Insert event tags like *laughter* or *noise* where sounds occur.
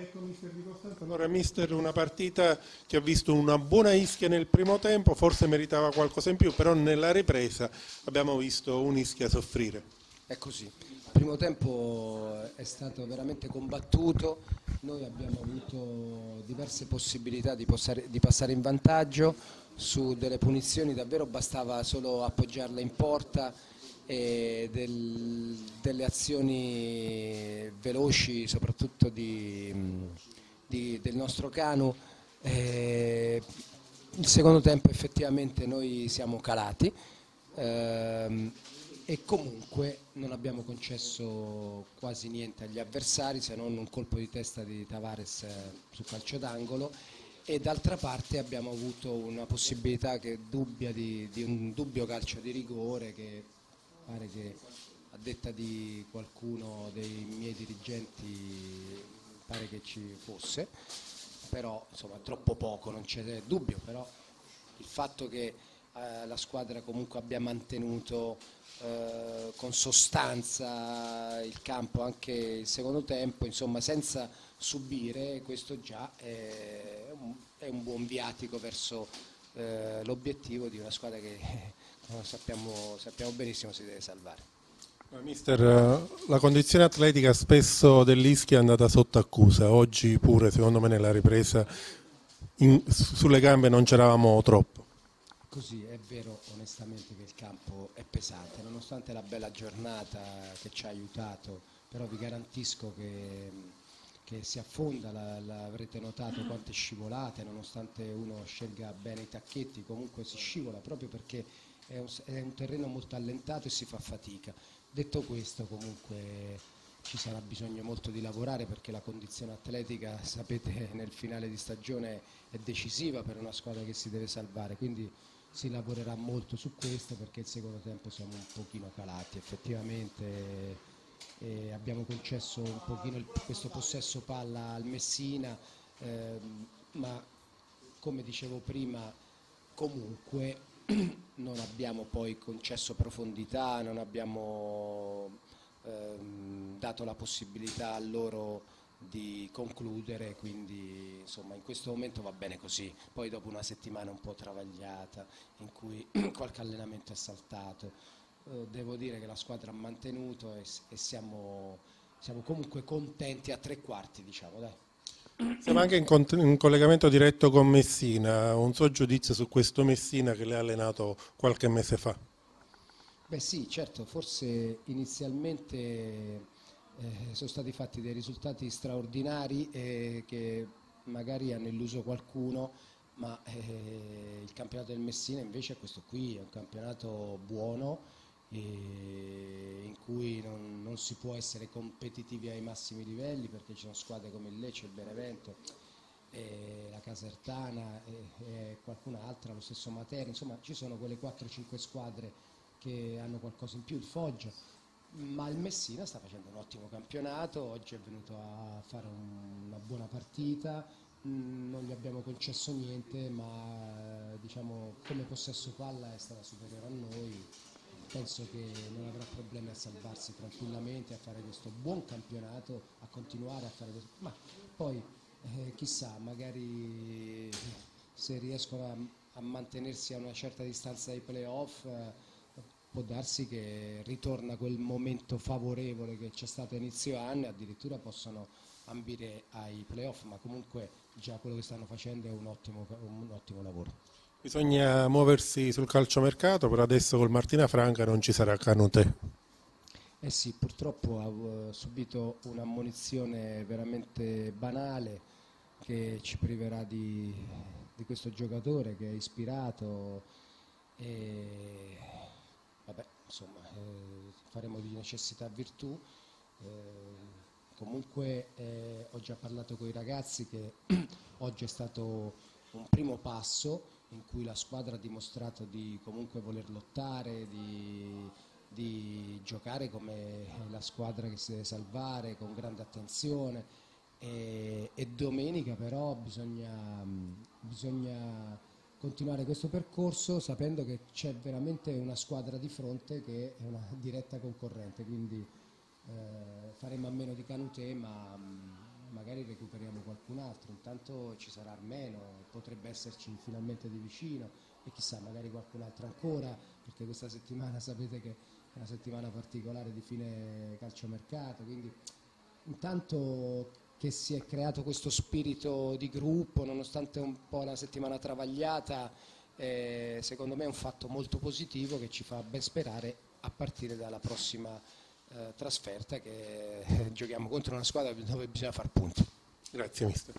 ecco mister Di Costanzo. Allora mister una partita che ha visto una buona Ischia nel primo tempo, forse meritava qualcosa in più, però nella ripresa abbiamo visto un Ischia soffrire. È così. Il primo tempo è stato veramente combattuto, noi abbiamo avuto diverse possibilità di, passare, di passare in vantaggio, su delle punizioni davvero bastava solo appoggiarle in porta del, delle azioni veloci soprattutto di, di, del nostro Canu. Eh, il secondo tempo effettivamente noi siamo calati ehm, e comunque non abbiamo concesso quasi niente agli avversari se non un colpo di testa di Tavares eh, su calcio d'angolo e d'altra parte abbiamo avuto una possibilità dubbia di, di, un dubbio calcio di rigore che pare che a detta di qualcuno dei miei dirigenti pare che ci fosse, però insomma troppo poco, non c'è dubbio, però il fatto che eh, la squadra comunque abbia mantenuto eh, con sostanza il campo anche il secondo tempo, insomma senza subire, questo già è un, è un buon viatico verso eh, l'obiettivo di una squadra che sappiamo, sappiamo benissimo si deve salvare. Mister, la condizione atletica spesso dell'Ischia è andata sotto accusa, oggi pure secondo me nella ripresa in, sulle gambe non c'eravamo troppo. Così è vero onestamente che il campo è pesante, nonostante la bella giornata che ci ha aiutato, però vi garantisco che, che si affonda, la, la, avrete notato quante scivolate, nonostante uno scelga bene i tacchetti, comunque si scivola proprio perché è un, è un terreno molto allentato e si fa fatica. Detto questo comunque ci sarà bisogno molto di lavorare perché la condizione atletica, *laughs* sapete, nel finale di stagione è decisiva per una squadra che si deve salvare, quindi si lavorerà molto su questo perché il secondo tempo siamo un pochino calati effettivamente abbiamo concesso un pochino il, questo possesso palla al Messina ehm, ma come dicevo prima comunque *clears throat* non abbiamo poi concesso profondità, non abbiamo ehm, dato la possibilità a loro di concludere, quindi insomma in questo momento va bene così, poi dopo una settimana un po' travagliata in cui *clears throat* qualche allenamento è saltato, eh, devo dire che la squadra ha mantenuto e, e siamo, siamo, comunque contenti a tre quarti diciamo dai. Siamo anche in, in, collegamento diretto con Messina, un suo giudizio su questo Messina che lei ha allenato qualche mese fa. Beh sì, certo, forse inizialmente eh, sono stati fatti dei risultati straordinari eh, che magari hanno illuso qualcuno, ma eh, il campionato del Messina invece è questo qui, è un campionato buono in cui non, non, si può essere competitivi ai massimi livelli perché ci sono squadre come il Lecce, il Benevento, la Casertana e, e qualcun'altra, lo stesso Matera, insomma ci sono quelle 4-5 squadre che hanno qualcosa in più, il Foggia, ma il Messina sta facendo un ottimo campionato, oggi è venuto a fare un, una buona partita, non gli abbiamo concesso niente, ma diciamo come possesso palla è stata superiore a noi penso che non avrà problemi a salvarsi tranquillamente, a fare questo buon campionato, a continuare a fare questo. Ma poi eh, chissà, magari se riescono a, a, mantenersi a una certa distanza dai playoff eh, può darsi che ritorna quel momento favorevole che c'è stato a inizio anno e addirittura possono ambire ai playoff, ma comunque già quello che stanno facendo è un ottimo, un ottimo lavoro. Bisogna muoversi sul calciomercato, però adesso col Martina Franca non ci sarà Canute. Eh sì, purtroppo ha eh, subito un'ammonizione veramente banale che ci priverà di, di questo giocatore che è ispirato e vabbè, insomma, eh, faremo di necessità virtù. Eh, comunque eh, ho già parlato con i ragazzi che *clears throat* oggi è stato un primo passo in cui la squadra ha dimostrato di comunque voler lottare, di, di giocare come la squadra che si deve salvare con grande attenzione. E, e domenica però bisogna, bisogna, continuare questo percorso sapendo che c'è veramente una squadra di fronte che è una diretta concorrente, quindi eh, faremo a meno di Canute ma magari recuperiamo qualcun altro, intanto ci sarà Armeno, potrebbe esserci finalmente di vicino e chissà magari qualcun altro ancora, perché questa settimana *laughs* sapete che è una settimana particolare di fine calciomercato, quindi intanto che si è creato questo spirito di gruppo, nonostante un po' una settimana travagliata, eh, secondo me è un fatto molto positivo che ci fa ben sperare a partire dalla prossima eh, trasferta che eh, giochiamo contro una squadra dove bisogna far punti. Grazie mister.